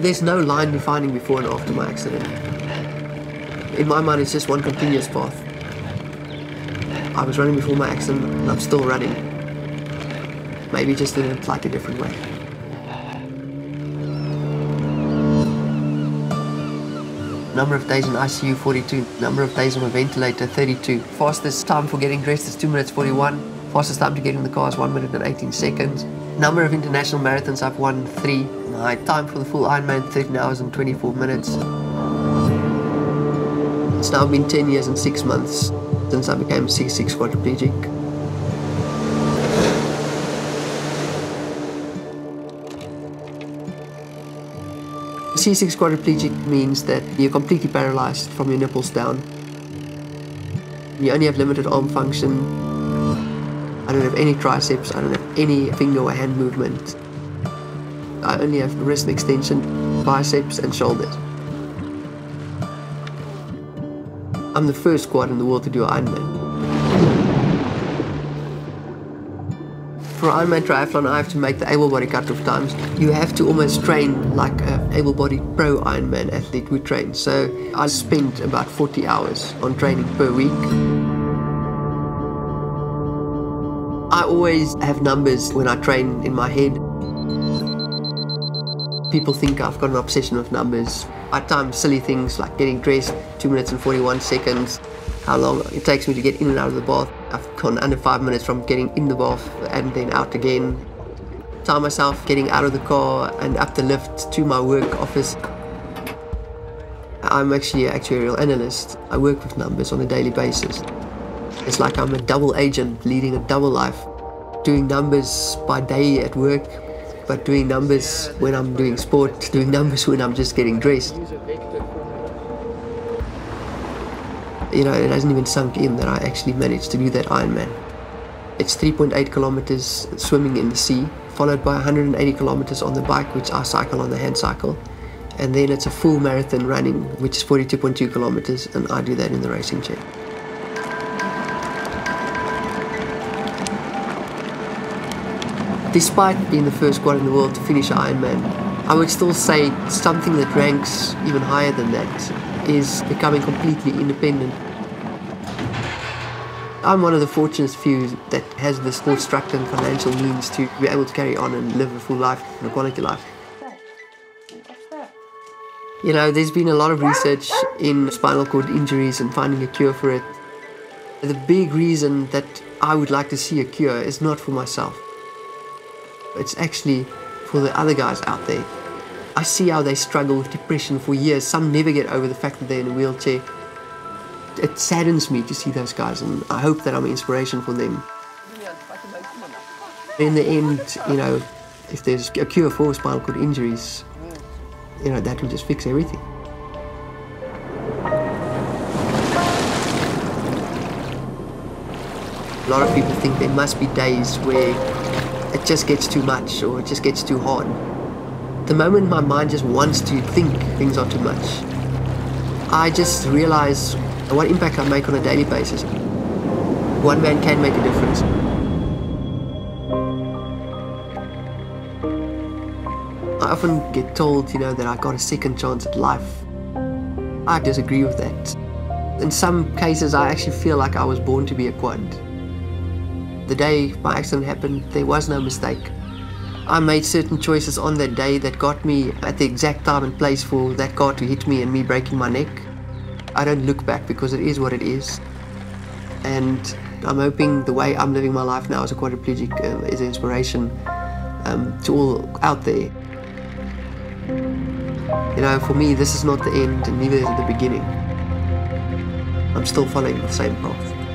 There's no line defining before and after my accident. In my mind, it's just one continuous path. I was running before my accident, and I'm still running. Maybe just in a slightly different way. Number of days in ICU 42, number of days on a ventilator 32. Fastest time for getting dressed is 2 minutes 41. Fastest time to get in the car is 1 minute and 18 seconds. Number of international marathons I've won 3. My time for the full Ironman 13 hours and 24 minutes. It's now been 10 years and 6 months since I became C6 quadriplegic. C6 quadriplegic means that you're completely paralyzed from your nipples down. You only have limited arm function. I don't have any triceps, I don't have any finger or hand movement. I only have wrist extension, biceps and shoulders. I'm the first quad in the world to do Ironman. For Ironman triathlon, I have to make the able-bodied cutoff times. You have to almost train like an able-bodied pro Ironman athlete would train. So I spent about 40 hours on training per week. I always have numbers when I train in my head. People think I've got an obsession with numbers. I time silly things like getting dressed 2 minutes and 41 seconds, how long it takes me to get in and out of the bath. I've gone under 5 minutes from getting in the bath and then out again. Time myself getting out of the car and up the lift to my work office. I'm actually an actuarial analyst. I work with numbers on a daily basis. It's like I'm a double agent leading a double life, doing numbers by day at work, but doing numbers when I'm doing sport, doing numbers when I'm just getting dressed. You know, it hasn't even sunk in that I actually managed to do that Ironman. It's 3.8 kilometers swimming in the sea, followed by 180 kilometers on the bike, which I cycle on the hand cycle. And then it's a full marathon running, which is 42.2 kilometers, and I do that in the racing chair. Despite being the first quad in the world to finish Ironman, I would still say something that ranks even higher than that is becoming completely independent. I'm one of the fortunate few that has the sports structure and financial means to be able to carry on and live a full life, a quality life. You know, there's been a lot of research in spinal cord injuries and finding a cure for it. The big reason that I would like to see a cure is not for myself. It's actually for the other guys out there. I see how they struggle with depression for years. Some never get over the fact that they're in a wheelchair. It saddens me to see those guys, and I hope that I'm an inspiration for them. In the end, you know, if there's a cure for spinal cord injuries, you know, that will just fix everything. A lot of people think there must be days where it just gets too much or it just gets too hard. The moment my mind just wants to think things are too much, I just realize what impact I make on a daily basis. One man can make a difference. I often get told, you know, that I got a second chance at life. I disagree with that. In some cases, I actually feel like I was born to be a quad. The day my accident happened, there was no mistake. I made certain choices on that day that got me at the exact time and place for that car to hit me and me breaking my neck. I don't look back because it is what it is. And I'm hoping the way I'm living my life now as a quadriplegic uh, is an inspiration um, to all out there. You know, for me, this is not the end and neither is it the beginning. I'm still following the same path.